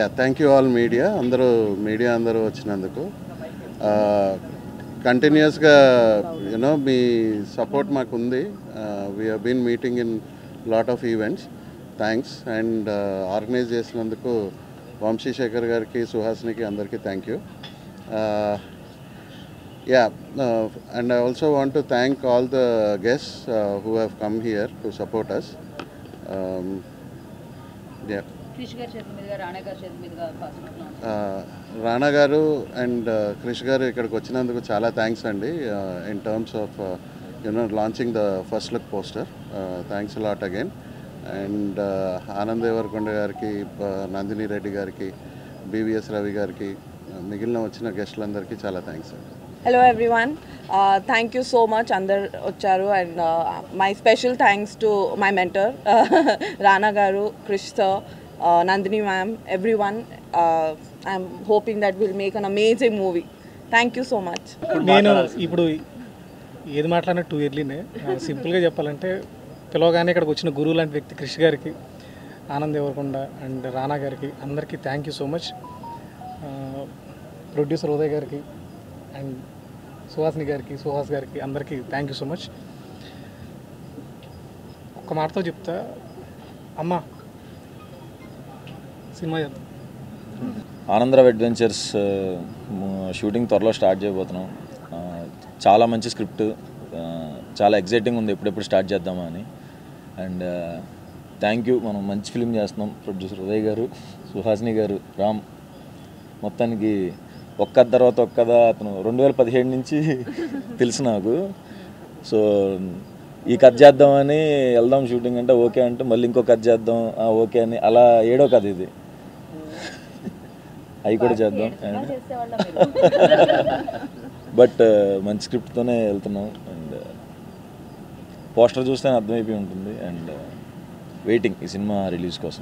yeah thank you all media అందరూ media అందరూ వచ్చినందుకు. కంటిన్యూస్గా యూనో మీ సపోర్ట్ మాకు ఉంది we been meeting in lot of events thanks and organise చేసినందుకు వంశీశేఖర్ గారికి సుహాసినికి అందరికీ thank you yeah and I also want to thank all the guest who have come here to support us yeah Krish గారి రాణా గారి గారు and Krish garu ఇక్కడికి వచ్చినందుకు చాలా థ్యాంక్స్ అండి. In terms of you know launching the first look poster thanks lot again and Anand Deverakonda గారికి నందిని రెడ్డి గారికి BVS Ravi గారికి మిగిలిన వచ్చిన గెస్టులందరికీ చాలా థ్యాంక్స్ అండి. Thank you so much, Andar Ocharu, and uh, my special thanks to my mentor, Rana Garu, Krish sir, uh, Nandini ma'am, everyone. Uh, I'm hoping that we'll make an amazing movie. Thank you so much. నేను ఇప్పుడు ఏది మాట్లాడినా two ఇయర్లీనే సింపుల్గా చెప్పాలంటే పిలవగానే ఇక్కడికి వచ్చిన గురువు లాంటి వ్యక్తి క్రిష్ గారికి ఆనంద్ దేవరకొండ అండ్ రానా గారికి అందరికీ thank you so much producer Uday గారికి అండ్ సుహాసిని గారికి సుహాస్ గారికి అందరికీ థ్యాంక్ యూ సో మచ్ ఒక్క మాటతో చెప్తా అమ్మ సినిమా చేద్దాం. ఆనందరావు అడ్వెంచర్స్ షూటింగ్ త్వరలో స్టార్ట్ చేయబోతున్నాం. చాలా మంచి స్క్రిప్ట్ చాలా ఎగ్జైటింగ్ ఉంది ఎప్పుడెప్పుడు స్టార్ట్ చేద్దామా అని. అండ్ థ్యాంక్ యూ మనం మంచి ఫిలిం చేస్తున్నాం. ప్రొడ్యూసర్ ఉదయ్ గారు సుహాసిని గారు రామ్. మొత్తానికి ఒక్క తర్వాత ఒక్కదా అతను రెండు వేల పదిహేడు నుంచి తెలుసు నాకు. సో ఈ కథ చేద్దామని వెళ్దాం షూటింగ్ అంటే ఓకే అంటే మళ్ళీ ఇంకో కథ చేద్దాం ఓకే అని అలా ఏడో కథ ఇది. అవి కూడా చేద్దాం. బట్ మంచి స్క్రిప్ట్తోనే వెళ్తున్నాం. అండ్ పోస్టర్ చూస్తే అర్థమైపోయి ఉంటుంది. అండ్ వెయిటింగ్ ఈ సినిమా రిలీజ్ కోసం.